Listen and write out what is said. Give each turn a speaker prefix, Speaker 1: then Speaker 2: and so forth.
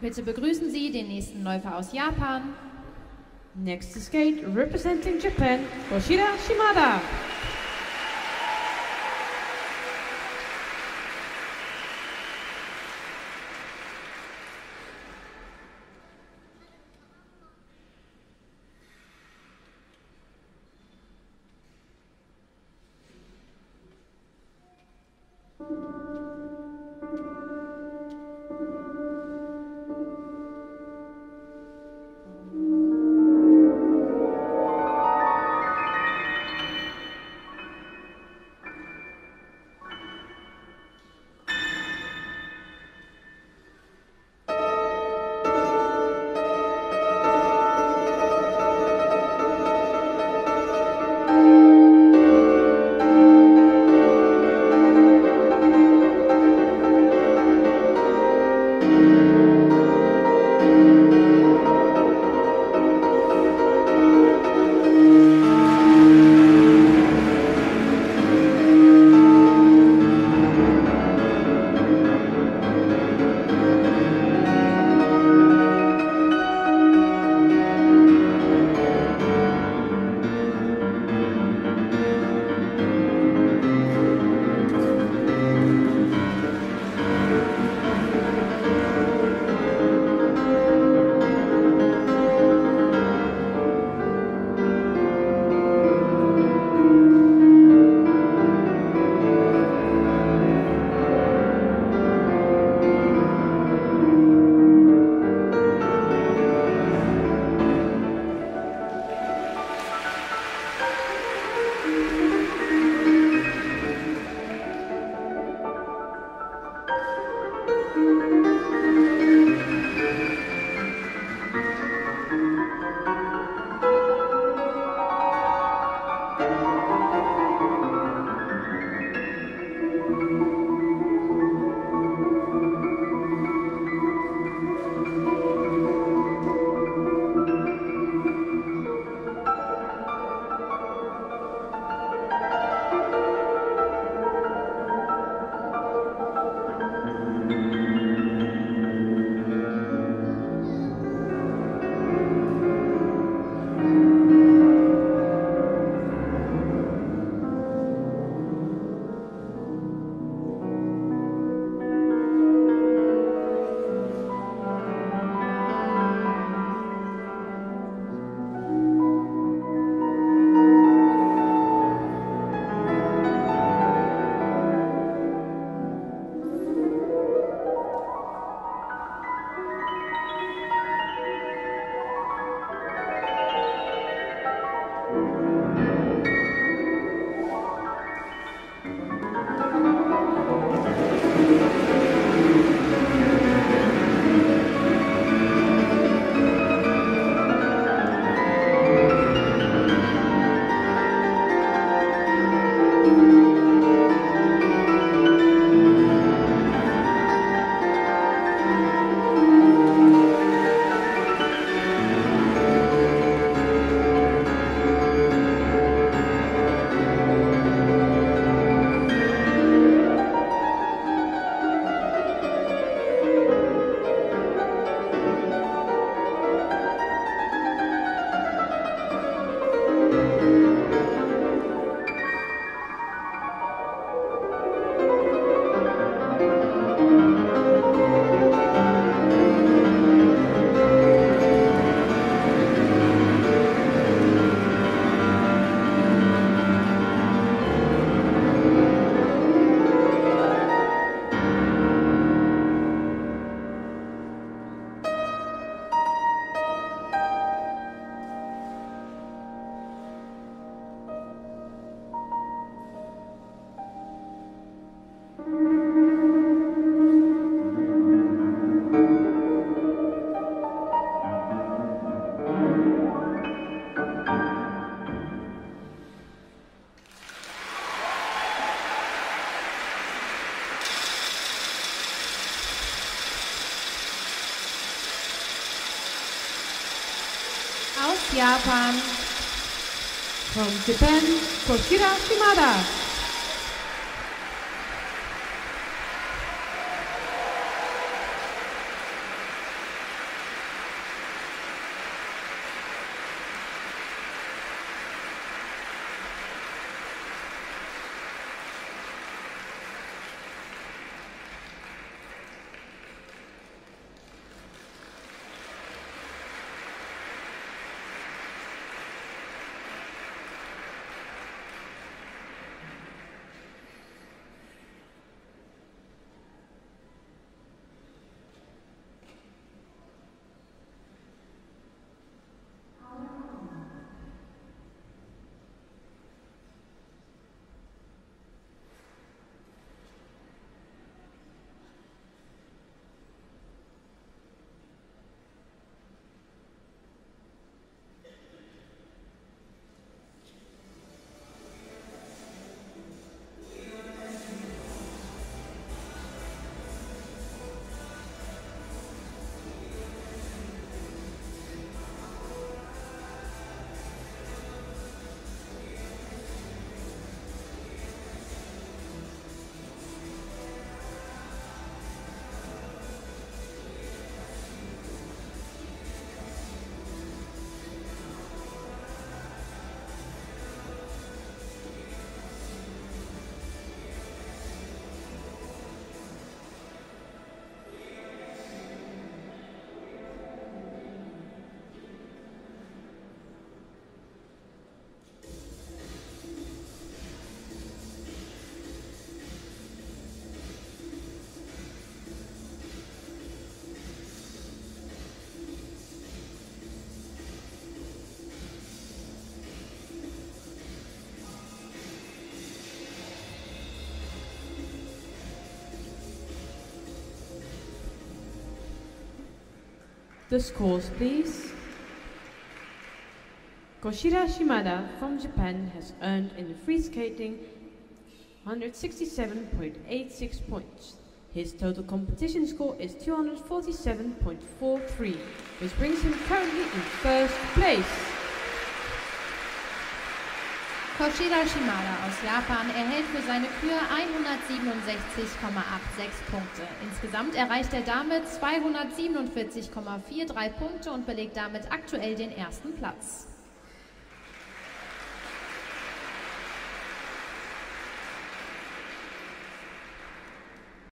Speaker 1: Bitte begrüßen Sie den nächsten Läufer aus Japan.
Speaker 2: Next skate, representing Japan, Koshira Shimada.
Speaker 1: Aus Japan.
Speaker 2: From Japan, Koshiro Shimada. The scores, please. Koshiro Shimada from Japan has earned in the free skating 167.86 points. His total competition score is 247.43, which brings him currently in first place.
Speaker 1: Koshida Shimada aus Japan erhält für seine Kür 167,86 Punkte. Insgesamt erreicht er damit 247,43 Punkte und belegt damit aktuell den ersten Platz.